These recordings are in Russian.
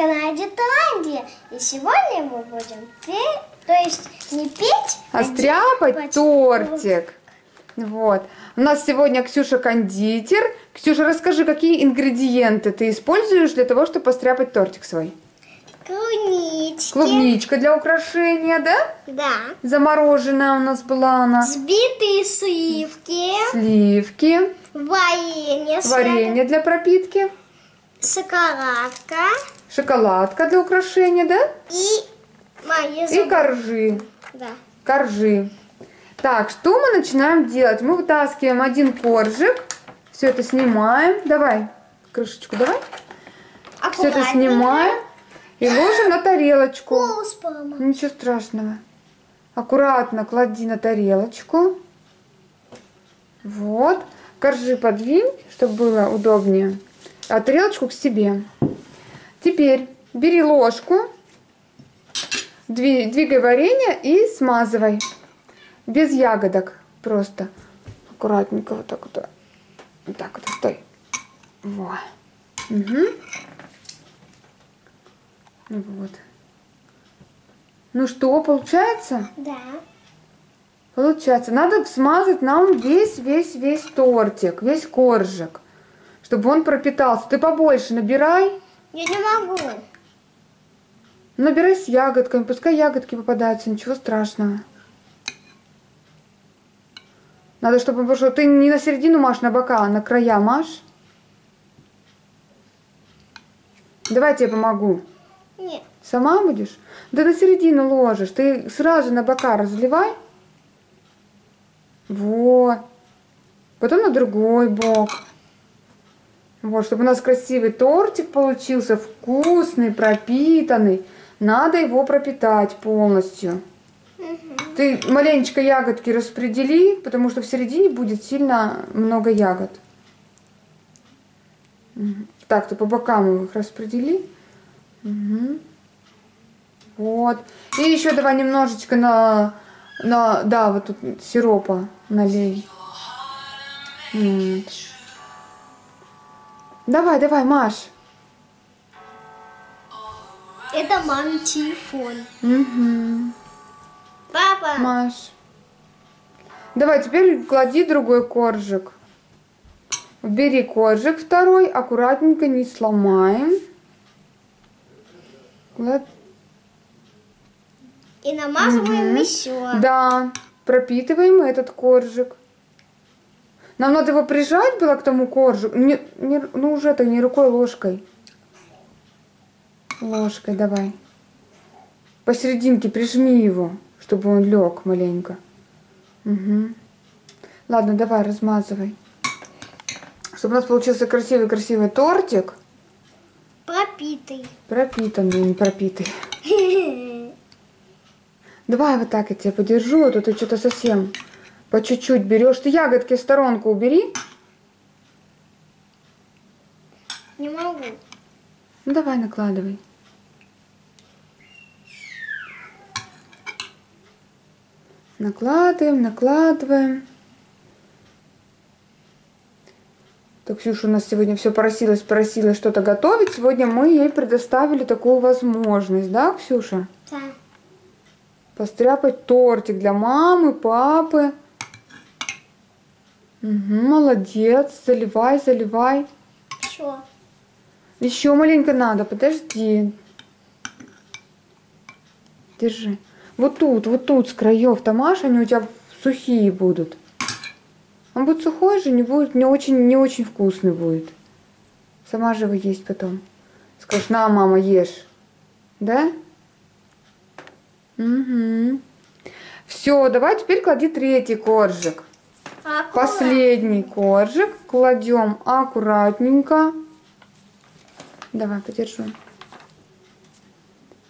канале Деталандия. И сегодня мы будем петь, то есть не петь, А стряпать тортик. Вот. У нас сегодня Ксюша кондитер. Ксюша, расскажи, какие ингредиенты ты используешь для того, чтобы постряпать тортик свой? Клубнички. Клубничка для украшения, да? Да. Замороженная у нас была она. Сбитые сливки. Сливки, Варенье. варенье для пропитки, Шоколадка. Шоколадка для украшения, да? И мои И зубы. коржи. Да. коржи. Так, что мы начинаем делать? Мы вытаскиваем один коржик, все это снимаем. Давай, крышечку давай. Все это снимаем и ложим на тарелочку. Голос. Ничего страшного. Аккуратно клади на тарелочку. Вот. Коржи подвинь, чтобы было удобнее. А тарелочку к себе. Теперь бери ложку, дви- двигай варенье и смазывай. Без ягодок. Просто аккуратненько вот так вот. Вот так вот, стой. Вот. Мгм. Ну Вот. Ну что, получается? Да. Получается. Надо смазать нам весь, весь, весь тортик, весь коржик, чтобы он пропитался. Ты побольше набирай. Я не могу. Набирай с ягодками, пускай ягодки попадаются, ничего страшного. Надо, чтобы он пошел. Ты не на середину машь, на бока, а на края машь. Давай я тебе помогу. Нет. Сама будешь? Да на середину ложишь. Ты сразу на бока разливай. Вот. Потом на другой бок. Вот, чтобы у нас красивый тортик получился, вкусный, пропитанный. Надо его пропитать полностью. Ты маленечко ягодки распредели, потому что в середине будет сильно много ягод. Так, ты по бокам их распредели. Мгм. Вот. И еще давай немножечко на, на, да, вот тут сиропа налей. М. Давай, давай, Маш. Это мамин телефон. Мгм. Папа. Маш. Давай, теперь клади другой коржик. Бери коржик второй, аккуратненько, не сломаем. Клад- И намазываем Мгм. еще. Да, пропитываем этот коржик. Нам надо его прижать было к тому коржику. Не, не- ну уже так не рукой, ложкой. Ложкой давай. Посерединке прижми его, чтобы он лег маленько. Мгм. Ладно, давай, размазывай. Чтобы у нас получился красивый-красивый тортик. Пропитый. Пропитанный, не пропитый. Давай вот так я тебя подержу, а то ты что-то совсем по чуть-чуть берешь. Ты ягодки в сторонку убери. Не могу. Ну давай накладывай. Накладываем, накладываем. Так, Ксюша у нас сегодня все просилась, просила что-то готовить. Сегодня мы ей предоставили такую возможность, да, Ксюша? Да. Постряпать тортик для мамы, папы. Мгм, молодец. Заливай, заливай. Все. Еще маленько надо, подожди. Держи. Вот тут, вот тут с краев Тамаш, они у тебя сухие будут. Он будет сухой же, не будет, не очень, не очень вкусный будет. Сама же его есть потом. Скажешь, на, мама, ешь. Да? Угу. Все, давай теперь клади третий коржик. Последний коржик кладем аккуратненько. Давай, подержу.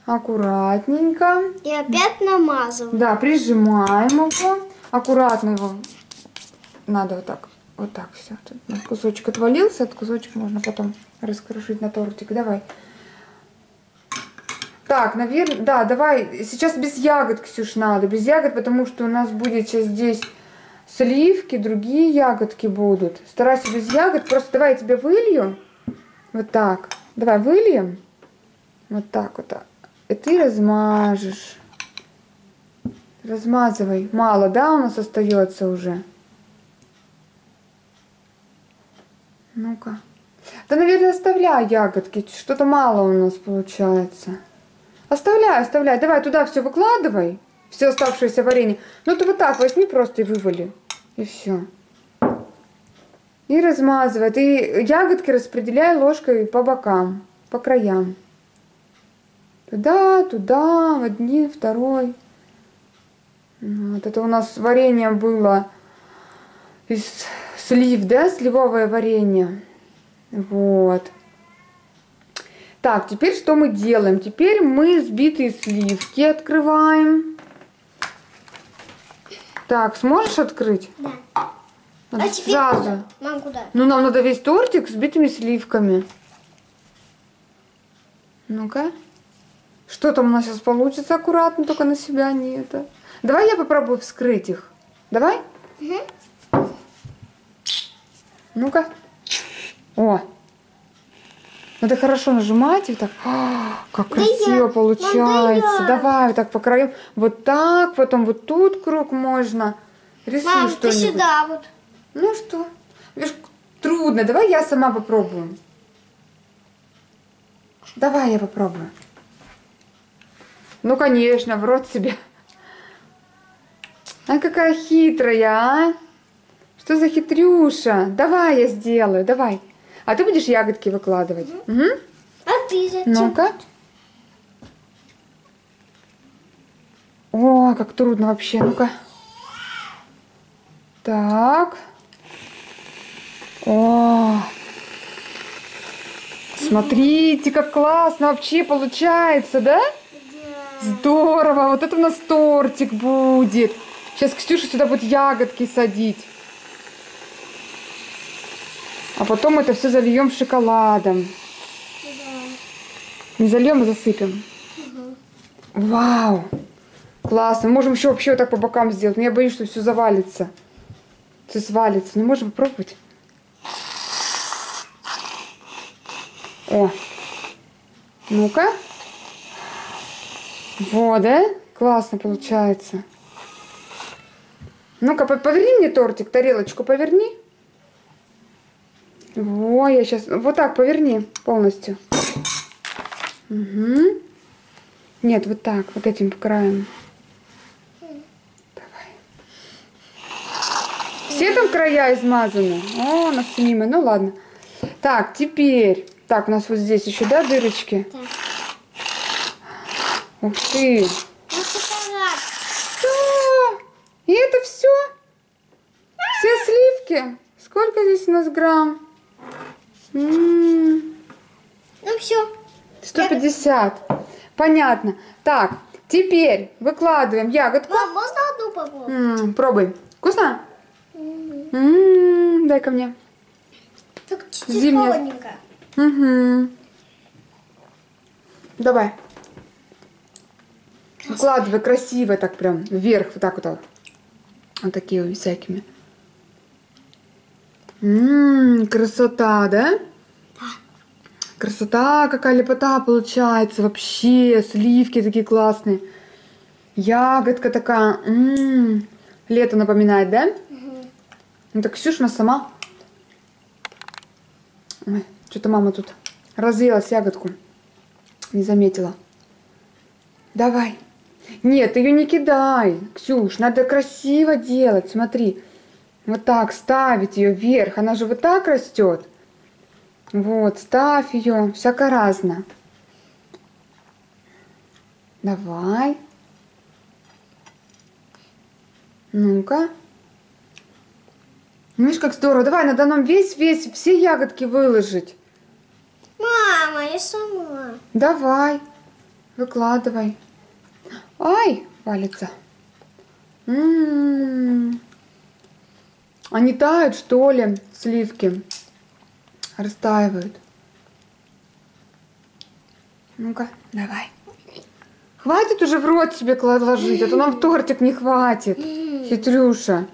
Аккуратненько. И опять намазываем. Да, прижимаем его. Аккуратно его. Надо вот так. Вот так все. Тут кусочек отвалился. Этот кусочек можно потом раскрошить на тортик. Давай. Так, наверное, да, давай. Сейчас без ягод, Ксюш, надо. Без ягод, потому что у нас будет сейчас здесь сливки, другие ягодки будут. Старайся без ягод. Просто давай я тебе вылью. Вот так. Давай выльем. Вот так вот. И ты размажешь. Размазывай. Мало, да, у нас остается уже? Ну-ка. Да, наверное, оставляй ягодки. Что-то мало у нас получается. Оставляй, оставляй. Давай туда все выкладывай. Все оставшееся варенье. Ну, ты вот так возьми просто и вывали. И все. И размазывай. Ты ягодки распределяй ложкой по бокам, по краям. Туда, туда, в один, второй. Вот это у нас варенье было из слив, да, сливовое варенье. Вот. Так, теперь что мы делаем? Теперь мы взбитые сливки открываем. Так, сможешь открыть? Да. Надо а теперь сразу. куда? Мам, куда? Ну, нам надо весь тортик с битыми сливками. Ну-ка. Что там у нас сейчас получится аккуратно, только на себя не это. Давай я попробую вскрыть их. Давай? Угу. Ну-ка. О. Надо хорошо нажимать и так. А, как красиво получается. Давай вот так по краям. Вот так, потом вот тут круг можно. Рисуй Мам, ты что-нибудь. сюда вот. Ну что? Видишь, трудно. Давай я сама попробую. Давай я попробую. Ну, конечно, в рот себе. А какая хитрая, а? Что за хитрюша? Давай я сделаю, давай. А ты будешь ягодки выкладывать? Мгм. А ты зачем? Ну-ка. О, как трудно вообще. Ну-ка. Так. О. Смотрите, как классно вообще получается, да? Да. Здорово. Вот это у нас тортик будет. Сейчас Ксюша сюда будет ягодки садить. А потом это все зальем шоколадом. Да. Не зальем, а засыпем. Угу. Вау! Классно. Можем еще вообще вот так по бокам сделать. Но я боюсь, что все завалится. Все свалится. Ну, можем попробовать. О! Ну-ка. Вот, да? Классно получается. Ну-ка, по- поверни мне тортик, тарелочку поверни. Во, я сейчас... Вот так поверни полностью. Угу. Нет, вот так, вот этим краем. Давай. Все там края измазаны? О, нас мимо. Ну ладно. Так, теперь. Так, у нас вот здесь еще, да, дырочки? Так. Ух ты. Ну, шоколад. Да. И это все? Все сливки? Сколько здесь у нас грамм? М, Ну все. 150. Понятно. Так, теперь выкладываем ягодку. Мам, можно одну попробовать? М, пробуй. Вкусно? Мгм. М, Дай ко мне. Так чуть-чуть Зимняя. холодненько. Угу. Давай. Выкладывай красиво так прям вверх, вот так вот. Вот, вот такие всякими. Ммм, красота, да? Красота, какая лепота получается. Вообще, сливки такие классные. Ягодка такая. Ммм. Лето напоминает, да? Мгм. Ну так Ксюшина сама. Ой, что-то мама тут разъелась ягодку. Не заметила. Давай. Нет, ее не кидай, Ксюш. Надо красиво делать. Смотри. Вот так ставить ее вверх. Она же вот так растет. Вот, ставь ее. Всяко разно. Давай. Ну-ка. Ну, Видишь, как здорово. Давай, надо нам весь-весь, все ягодки выложить. Мама, я сама. Давай, выкладывай. Ай, валится. М-м-м. Они тают, что ли, сливки? Растаивают. Ну-ка, давай. Хватит уже в рот себе ложить, а то нам в тортик не хватит. Хитрюша.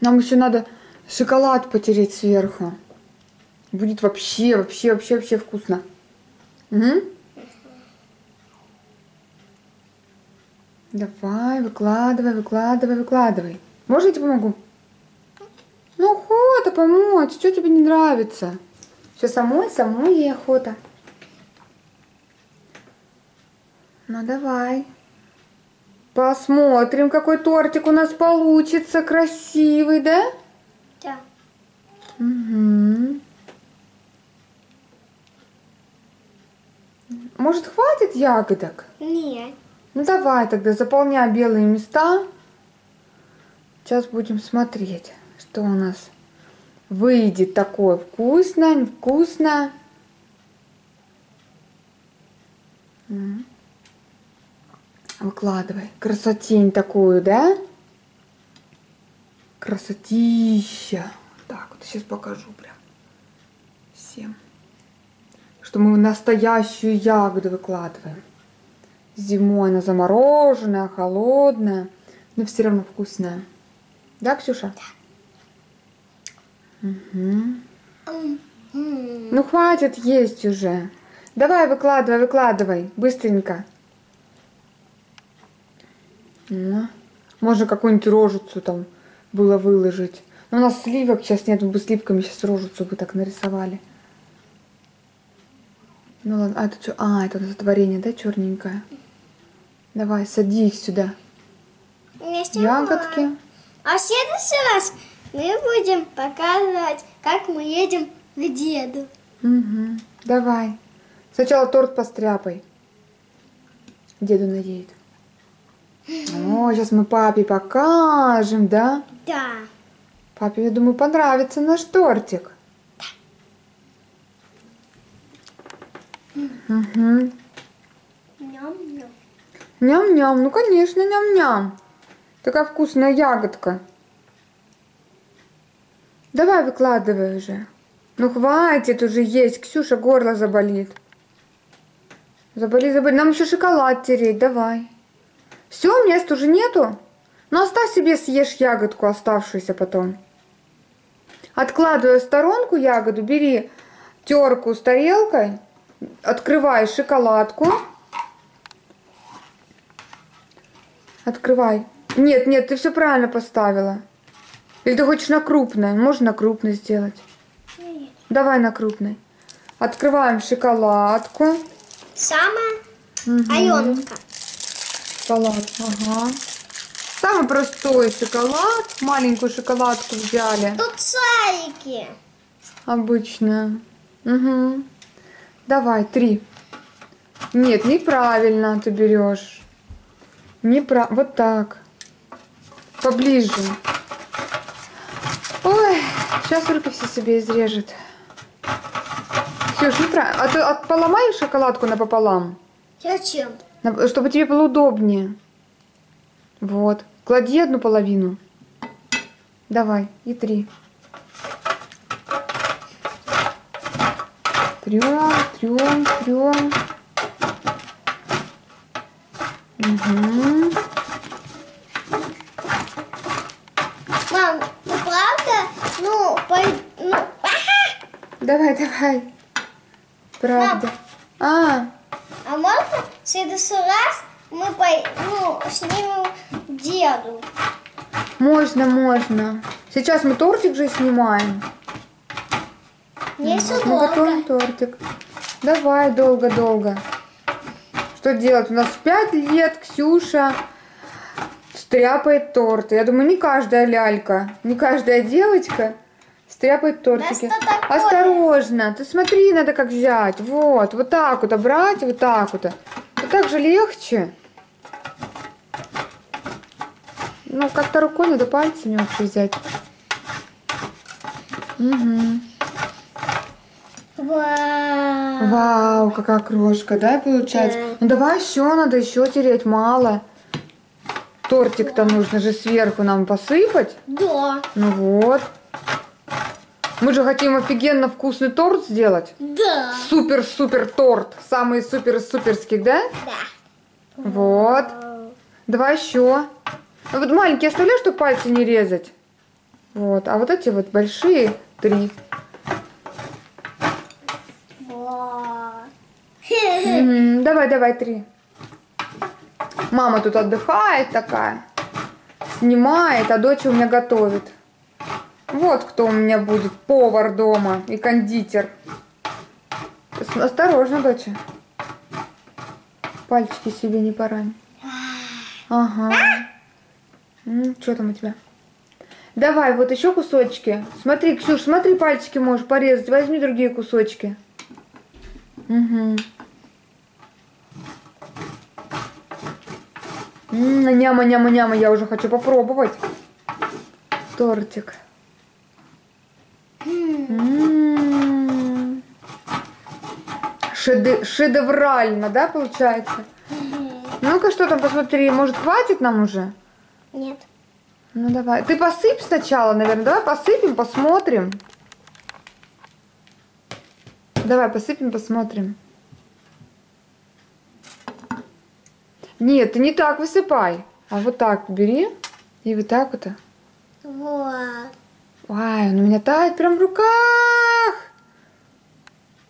Нам еще надо шоколад потереть сверху. Будет вообще, вообще, вообще, вообще вкусно. Угу. Давай, выкладывай, выкладывай, выкладывай. Можно я тебе помогу? Ну, охота помочь. Что тебе не нравится? Все самой, самой ей охота. Ну, давай. Посмотрим, какой тортик у нас получится. Красивый, да? Да. Угу. Может, хватит ягодок? Нет. Ну давай тогда заполняй белые места. Сейчас будем смотреть, что у нас выйдет такое вкусно, невкусно. Выкладывай. Красотень такую, да? Красотища. Так, вот сейчас покажу прям всем. Что мы настоящую ягоду выкладываем. Зимой она замороженная, холодная, но все равно вкусная. Да, Ксюша? Да. М. Ну хватит есть уже. Давай выкладывай, выкладывай, быстренько. Ну, Можно какую-нибудь рожицу там было выложить. Но у нас сливок сейчас нет, мы бы сливками сейчас рожицу бы так нарисовали. Ну ладно, а это что? А, это у нас творение, да, черненькое? Давай, сади их сюда. Снимаю. Ягодки. А в следующий раз мы будем показывать, как мы едем к деду. Угу. Давай. Сначала торт постряпай. Деду надеет. О, сейчас мы папе покажем, да? Да. Папе, я думаю, понравится наш тортик. Угу. Ням-ням. Ням-ням, ну конечно, ням-ням. Такая вкусная ягодка. Давай выкладывай уже. Ну хватит уже есть, Ксюша, горло заболит. Заболит, заболит. Нам еще шоколад тереть, давай. Все, мест уже нету? Ну оставь себе, съешь ягодку, оставшуюся потом. Откладывай в сторонку ягоду, бери терку с тарелкой, открывай шоколадку. Открывай. Нет, нет, ты все правильно поставила. Или ты хочешь на крупной? Можно на крупной сделать. Нет. Давай на крупной. Открываем шоколадку. Самая Мгм. Аленка. Шоколад, ага. Самый простой шоколад. Маленькую шоколадку взяли. Тут шарики. Обычная. Угу. Давай, три. Нет, неправильно ты берешь. Непра... Вот так. Поближе. Ой, сейчас руки все себе изрежет. Ксюш, неправильно. А ты от- поломай шоколадку напополам, Зачем? чтобы тебе было удобнее. Вот. Клади одну половину. Давай, и три. Трем, трем, трем. Угу. Мам, ну правда? Ну, пой... ну, ага. Давай, давай. Правда. А, А можно в следующий раз мы пой... ну, снимем деду? можно, можно. Сейчас мы тортик же снимаем. Не все Мы готовим долго. тортик. Давай, долго-долго. Что делать? У нас в пять лет Ксюша стряпает торты. Я думаю, не каждая лялька, не каждая девочка стряпает тортики. такое? Осторожно, ты смотри, надо как взять. Вот, вот так вот, брать, вот так вот. Вот так же легче. Ну, как-то рукой надо пальцами вообще взять. Угу. Вау. Вау, какая крошка, да, получается? Да. Ну давай еще, надо еще тереть, мало. Тортик-то нужно же сверху нам посыпать. Да. Ну вот. Мы же хотим офигенно вкусный торт сделать. Да. Супер-супер торт. Самый супер-суперский, да? Да. Вот. Давай еще. Ну вот маленькие оставляй, чтобы пальцы не резать. Вот. А вот эти вот большие три. Вау. Мгм, Давай, давай, три. Мама тут отдыхает такая. Снимает, а дочь у меня готовит. Вот кто у меня будет повар дома и кондитер. Осторожно, доча. Пальчики себе не порань. Ага. что там у тебя? Давай, вот еще кусочки. Смотри, Ксюш, смотри, пальчики можешь порезать. Возьми другие кусочки. Угу. Няма, няма, няма, я уже хочу попробовать. Тортик. М. Шедеврально, да, получается? Ну-ка, что там, посмотри, может, хватит нам уже? Нет. Ну, давай. Ты посыпь сначала, наверное. Давай посыпем, посмотрим. Давай, посыпем, посмотрим. Нет, ты не так высыпай. А вот так бери. И вот так вот. Вот. Ой, он у меня тает прям в руках.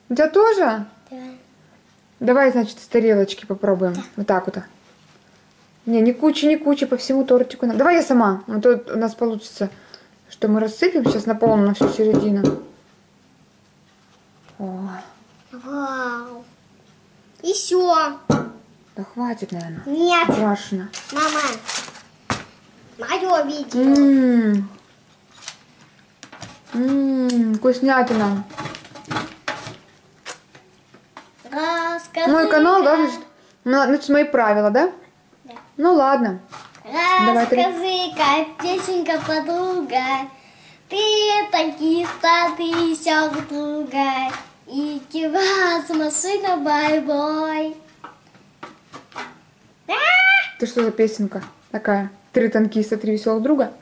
У тебя тоже? Да. Давай, значит, с тарелочки попробуем. Вот так вот. Не, не куча, не куча, по всему тортику. Давай я сама. А то у нас получится, что мы рассыпем сейчас на полную, на всю середину. О, Вау. Еще. Да хватит, наверное. Нет. Страшно. Мама. Мое видео. Ммм. Ммм, вкуснятина. Расскажи. Мой канал, да, значит, ну, значит, мои правила, да? Да. Ну ладно. Расскажи-ка, песенка подруга. Ты таки статый сяк друга. И кивас машина бай-бай. Ты что за песенка такая? Три танкиста, три веселых друга?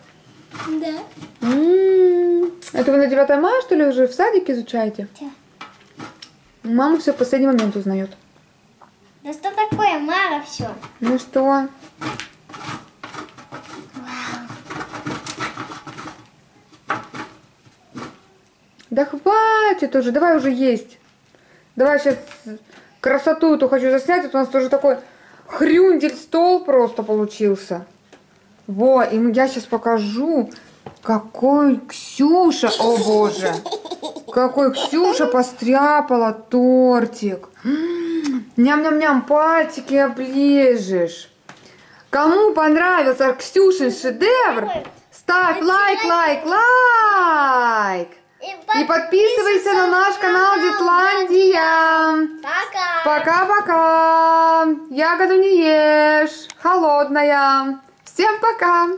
Да. М, Это вы на 9 мая, что ли, уже в садике изучаете? Да. Мама все в последний момент узнает. Да что такое, Мара, все? Ну что? Да хватит уже, давай уже есть. Давай сейчас красоту эту хочу заснять. Вот у нас тоже такой хрюндель стол просто получился. Во, и я сейчас покажу, какой Ксюша, о боже, какой Ксюша постряпала тортик. Ням-ням-ням, пальчики оближешь. Кому понравился Ксюшин шедевр, ставь лайк, лайк, лайк. И подписывайся на наш канал Детландия. Пока. Пока-пока. Ягоду не ешь. Холодная. Всем пока.